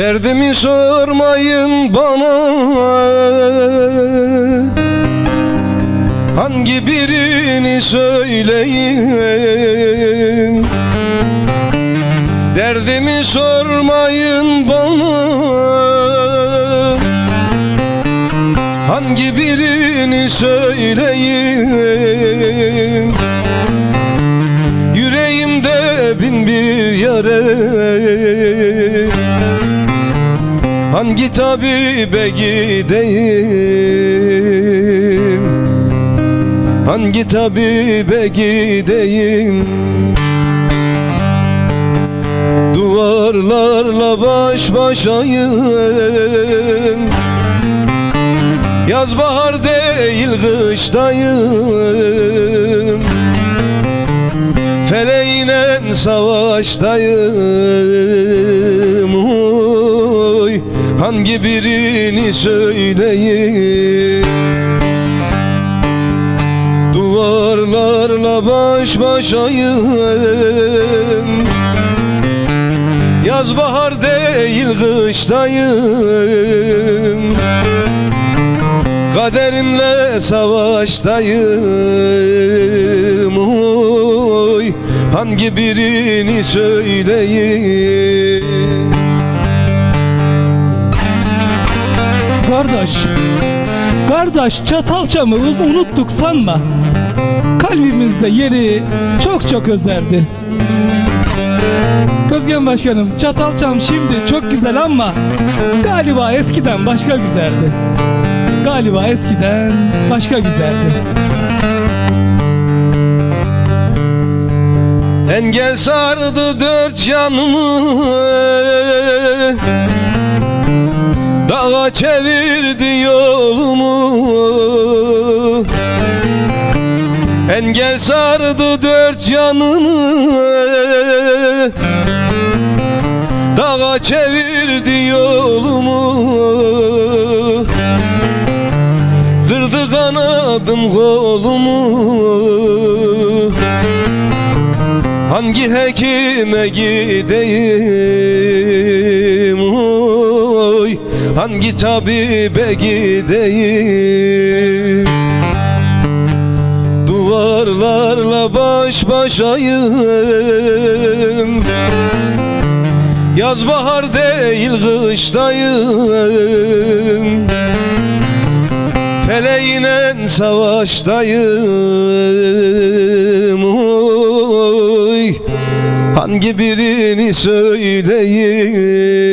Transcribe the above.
Derdimi sormayın bana. Hangi birini söyleyeyim? Derdimi sormayın bana. Hangi birini söyleyeyim? Yüreğimde bin bir yare Hangi tabibe gideyim? Hangi tabibe gideyim? Duvarlarla baş başayım. Yaz bahar değil kıştayım Feleğine savaştayım Hangi birini söyleyeyim? Duvarlarla baş başayım. Yaz bahar değil kıştayım. Kaderimle savaştayım. Oy, Hangi birini söyleyeyim Kardeş, kardeş Çatalçam'ı unuttuk sanma. Kalbimizde yeri çok çok özeldi. Közgen Başkanım, Çatalçam şimdi çok güzel ama galiba eskiden başka güzeldi. Galiba eskiden başka güzeldi. Engel sardı dört yanımı Dağa çevirdi Engel sardı dört yanımı Dağa çevirdi yolumu. Kırdı kanadım kolumu. Hangi hekime gideyim? Oy Hangi tabibe gideyim baş başayım. Yaz bahar değil kıştayım Feleğine savaştayım. Oy Hangi birini söyleyeyim